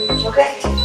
Okay.